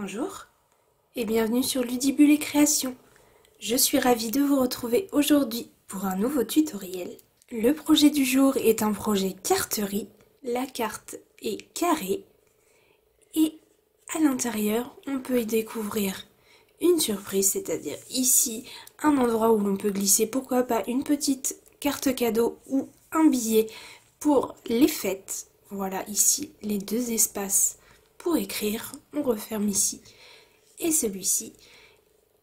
Bonjour et bienvenue sur Ludibule et Création. Je suis ravie de vous retrouver aujourd'hui pour un nouveau tutoriel. Le projet du jour est un projet carterie. La carte est carrée et à l'intérieur on peut y découvrir une surprise, c'est-à-dire ici un endroit où l'on peut glisser pourquoi pas une petite carte cadeau ou un billet pour les fêtes. Voilà ici les deux espaces pour écrire. On referme ici et celui-ci.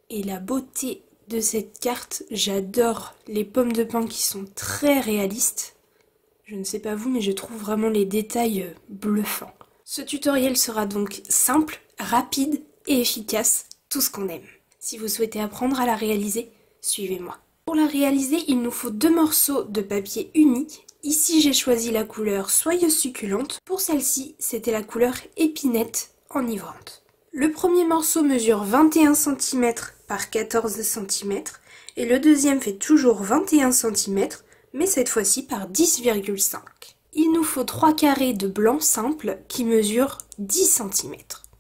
Et la beauté de cette carte, j'adore les pommes de pain qui sont très réalistes. Je ne sais pas vous, mais je trouve vraiment les détails bluffants. Ce tutoriel sera donc simple, rapide et efficace, tout ce qu'on aime. Si vous souhaitez apprendre à la réaliser, suivez-moi. Pour la réaliser, il nous faut deux morceaux de papier unique. Ici, j'ai choisi la couleur soyeuse succulente. Pour celle-ci, c'était la couleur épinette enivrante. Le premier morceau mesure 21 cm par 14 cm et le deuxième fait toujours 21 cm mais cette fois-ci par 10,5. Il nous faut 3 carrés de blanc simple qui mesurent 10 cm.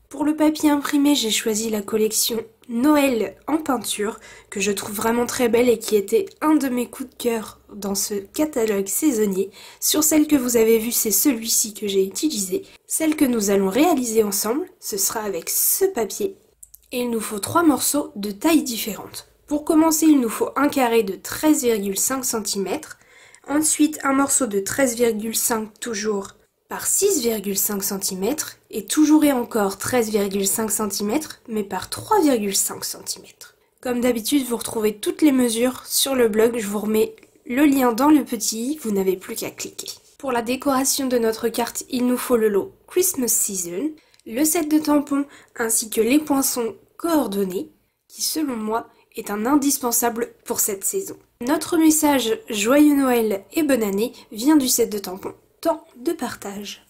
Pour le papier imprimé, j'ai choisi la collection Noël en peinture, que je trouve vraiment très belle et qui était un de mes coups de cœur dans ce catalogue saisonnier. Sur celle que vous avez vue, c'est celui-ci que j'ai utilisé. Celle que nous allons réaliser ensemble, ce sera avec ce papier. Et il nous faut trois morceaux de taille différentes. Pour commencer, il nous faut un carré de 13,5 cm. Ensuite, un morceau de 13,5 toujours par 6,5 cm et toujours et encore 13,5 cm mais par 3,5 cm. Comme d'habitude, vous retrouvez toutes les mesures sur le blog, je vous remets le lien dans le petit i, vous n'avez plus qu'à cliquer. Pour la décoration de notre carte, il nous faut le lot Christmas Season, le set de tampons ainsi que les poinçons coordonnés qui selon moi est un indispensable pour cette saison. Notre message Joyeux Noël et bonne année vient du set de tampons de partage.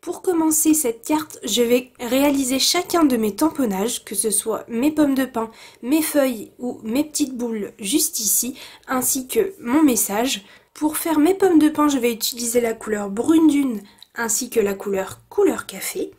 Pour commencer cette carte, je vais réaliser chacun de mes tamponnages, que ce soit mes pommes de pain, mes feuilles ou mes petites boules juste ici, ainsi que mon message. Pour faire mes pommes de pain, je vais utiliser la couleur brune dune ainsi que la couleur couleur café.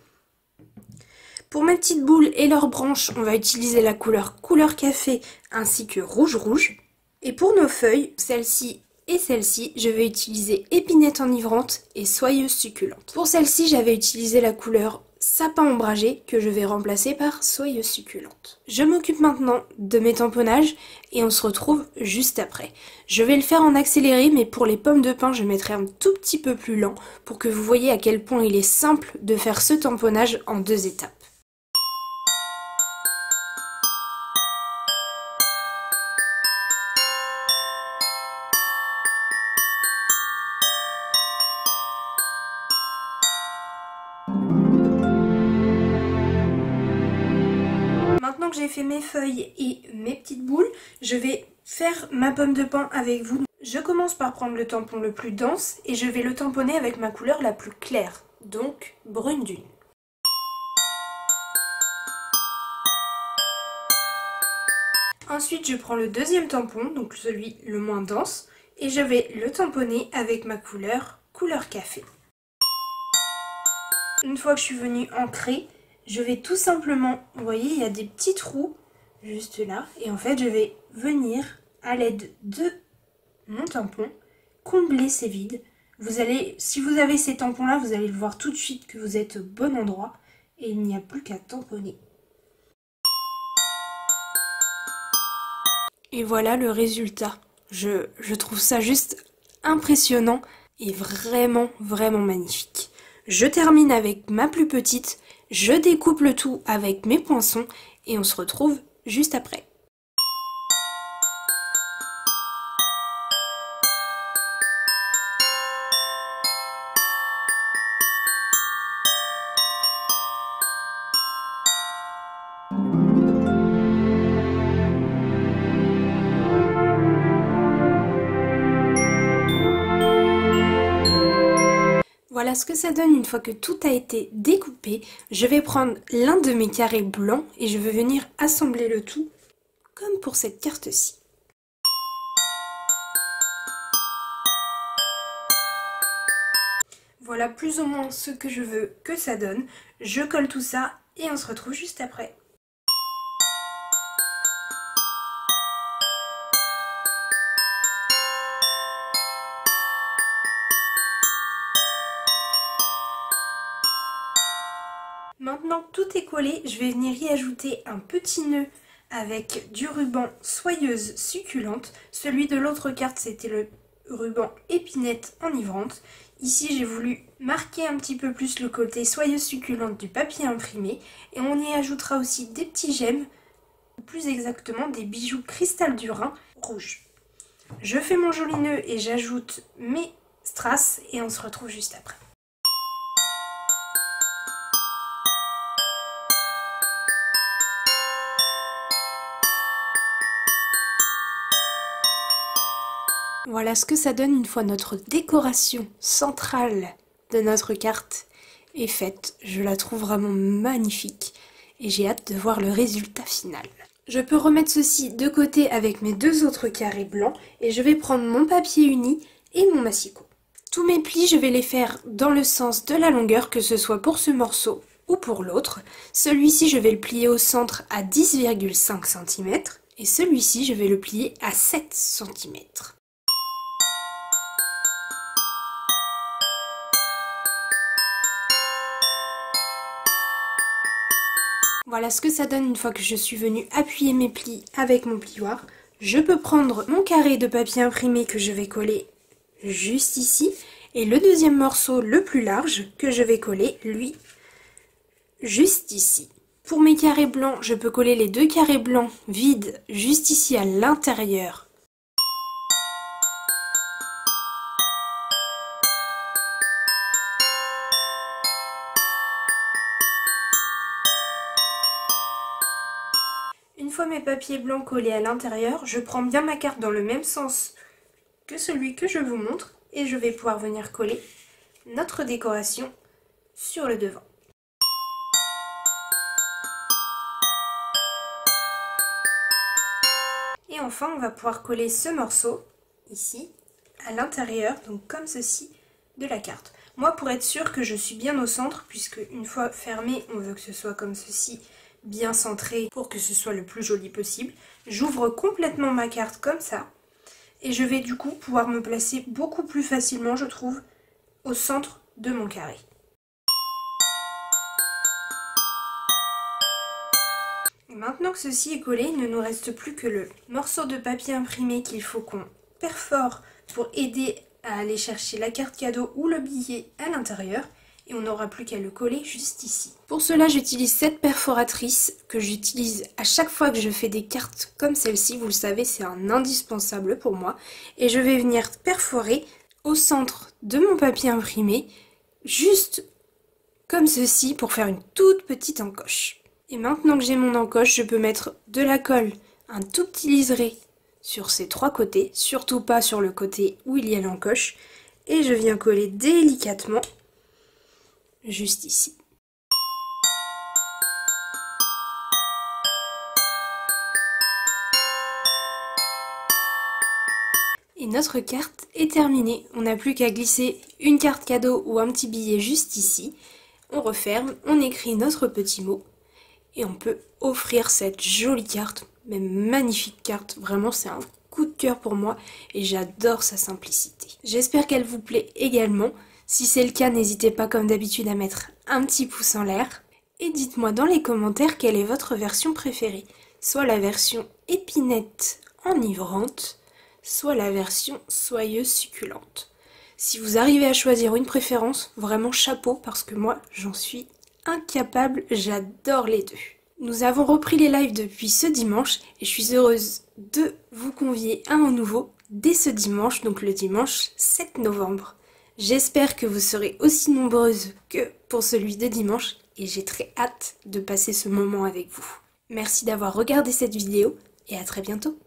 Pour mes petites boules et leurs branches, on va utiliser la couleur couleur café ainsi que rouge rouge. Et pour nos feuilles, celle-ci et celle-ci, je vais utiliser épinette enivrante et soyeuse succulente. Pour celle-ci, j'avais utilisé la couleur sapin ombragé que je vais remplacer par soyeuse succulente. Je m'occupe maintenant de mes tamponnages et on se retrouve juste après. Je vais le faire en accéléré mais pour les pommes de pain je mettrai un tout petit peu plus lent pour que vous voyez à quel point il est simple de faire ce tamponnage en deux étapes. J'ai fait mes feuilles et mes petites boules, je vais faire ma pomme de pain avec vous. Je commence par prendre le tampon le plus dense et je vais le tamponner avec ma couleur la plus claire, donc brune dune. Ensuite, je prends le deuxième tampon, donc celui le moins dense, et je vais le tamponner avec ma couleur couleur café. Une fois que je suis venue ancrer, je vais tout simplement, vous voyez, il y a des petits trous juste là. Et en fait, je vais venir à l'aide de mon tampon combler ces vides. Vous allez, si vous avez ces tampons-là, vous allez le voir tout de suite que vous êtes au bon endroit. Et il n'y a plus qu'à tamponner. Et voilà le résultat. Je, je trouve ça juste impressionnant et vraiment, vraiment magnifique. Je termine avec ma plus petite je découpe le tout avec mes poinçons et on se retrouve juste après. Voilà ce que ça donne une fois que tout a été découpé. Je vais prendre l'un de mes carrés blancs et je vais venir assembler le tout comme pour cette carte-ci. Voilà plus ou moins ce que je veux que ça donne. Je colle tout ça Et on se retrouve juste après. Maintenant tout est collé, je vais venir y ajouter un petit nœud avec du ruban soyeuse succulente. Celui de l'autre carte, c'était le ruban épinette enivrante. Ici, j'ai voulu marquer un petit peu plus le côté soyeuse succulente du papier imprimé. Et on y ajoutera aussi des petits gemmes, ou plus exactement des bijoux cristal du Rhin rouge. Je fais mon joli nœud et j'ajoute mes strass et on se retrouve juste après. Voilà ce que ça donne une fois notre décoration centrale de notre carte est faite. Je la trouve vraiment magnifique et j'ai hâte de voir le résultat final. Je peux remettre ceci de côté avec mes deux autres carrés blancs et je vais prendre mon papier uni et mon massicot. Tous mes plis, je vais les faire dans le sens de la longueur, que ce soit pour ce morceau ou pour l'autre. Celui-ci, je vais le plier au centre à 10,5 cm et celui-ci, je vais le plier à 7 cm. Voilà ce que ça donne une fois que je suis venue appuyer mes plis avec mon plioir. Je peux prendre mon carré de papier imprimé que je vais coller juste ici et le deuxième morceau le plus large que je vais coller lui juste ici. Pour mes carrés blancs, je peux coller les deux carrés blancs vides juste ici à l'intérieur Papiers blancs collés à l'intérieur, je prends bien ma carte dans le même sens que celui que je vous montre et je vais pouvoir venir coller notre décoration sur le devant. Et enfin, on va pouvoir coller ce morceau ici à l'intérieur, donc comme ceci, de la carte. Moi, pour être sûr que je suis bien au centre, puisque une fois fermé, on veut que ce soit comme ceci, bien centré pour que ce soit le plus joli possible. J'ouvre complètement ma carte comme ça. Et je vais du coup pouvoir me placer beaucoup plus facilement, je trouve, au centre de mon carré. maintenant que ceci est collé, il ne nous reste plus que le morceau de papier imprimé qu'il faut qu'on perfore pour aider à aller chercher la carte cadeau ou le billet à l'intérieur et on n'aura plus qu'à le coller juste ici. Pour cela, j'utilise cette perforatrice que j'utilise à chaque fois que je fais des cartes comme celle-ci. Vous le savez, c'est un indispensable pour moi. Et je vais venir perforer au centre de mon papier imprimé, juste comme ceci, pour faire une toute petite encoche. Et maintenant que j'ai mon encoche, je peux mettre de la colle, un tout petit liseré sur ces trois côtés, surtout pas sur le côté où il y a l'encoche. Et je viens coller délicatement juste ici. Et notre carte est terminée. On n'a plus qu'à glisser une carte cadeau ou un petit billet juste ici. On referme, on écrit notre petit mot et on peut offrir cette jolie carte, même magnifique carte. Vraiment, c'est un coup de cœur pour moi et j'adore sa simplicité. J'espère qu'elle vous plaît également. Si c'est le cas, n'hésitez pas comme d'habitude à mettre un petit pouce en l'air. Et dites-moi dans les commentaires quelle est votre version préférée. Soit la version épinette enivrante, soit la version soyeuse succulente. Si vous arrivez à choisir une préférence, vraiment chapeau parce que moi j'en suis incapable, j'adore les deux. Nous avons repris les lives depuis ce dimanche et je suis heureuse de vous convier à un nouveau dès ce dimanche, donc le dimanche 7 novembre. J'espère que vous serez aussi nombreuses que pour celui de dimanche et j'ai très hâte de passer ce moment avec vous. Merci d'avoir regardé cette vidéo et à très bientôt